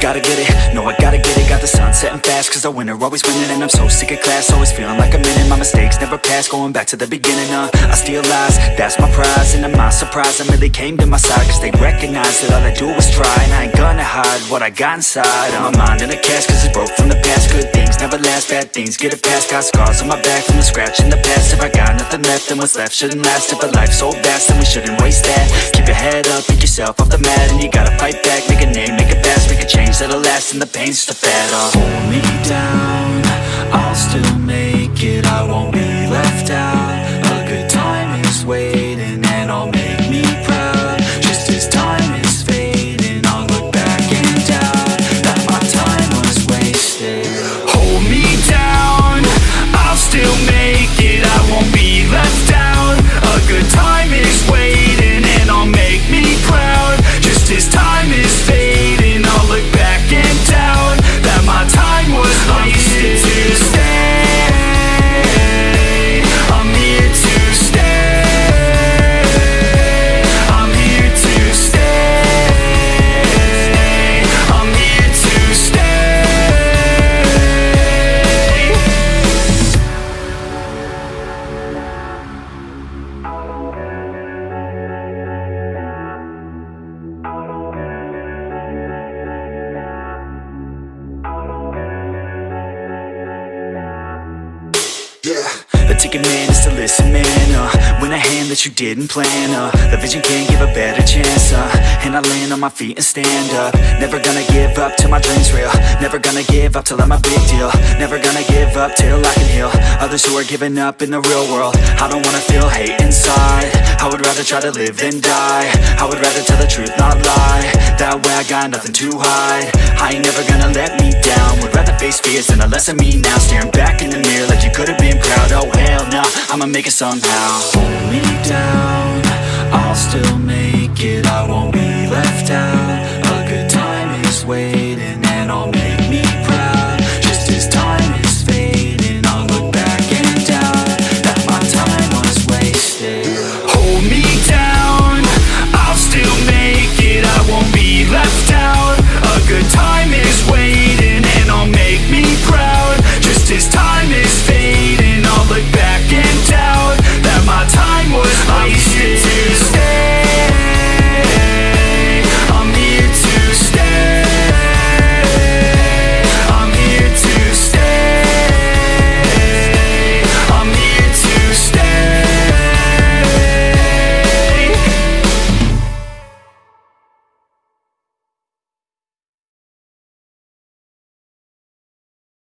gotta get it, no I gotta get it. Got the sun setting fast cause the winner always winning And I'm so sick of class, always feeling like I'm in it My mistakes never pass, going back to the beginning uh, I steal lies, that's my prize And I'm not surprised I really came to my side Cause they recognize that all I do is try. And I ain't gonna hide what I got inside I'm my mind in a cast cause it's broke from the past. Good things never last, bad things get it past. Got scars on my back from the scratch in the past. If I got nothing left then what's left shouldn't last. If a life's so vast then we shouldn't waste that. Keep your head up, pick yourself off the mat And you gotta fight back, make a name, make change that'll last and the pain's fad uh. Hold me down, The ticket man is to listen, man. Uh, a that you didn't plan. Uh, the vision can't give a better chance. Uh, and I land on my feet and stand up. Never gonna give up till my dreams real. Never gonna give up till I'm a big deal. Never gonna give up till I can heal others who are giving up in the real world. I don't wanna feel hate inside. I would rather try to live than die. I would rather tell the truth, not lie. That way I got nothing to hide. I ain't never gonna let me down. Would rather face fears than a less of me now. Staring back in the mirror like you could have been proud. Oh hell no, I'ma make it somehow down. I'll still make it, I won't be left out. A good time is waiting.